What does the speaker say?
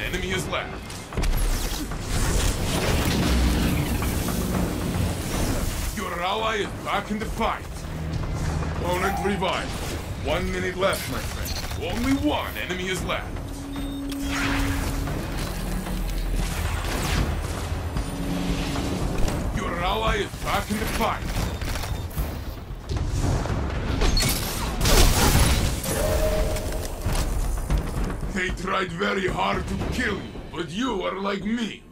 enemy is left. Your ally is back in the fight. Opponent revived. One minute left, my friend. Only one enemy is left. Your ally is back in the fight. They tried very hard to kill you, but you are like me.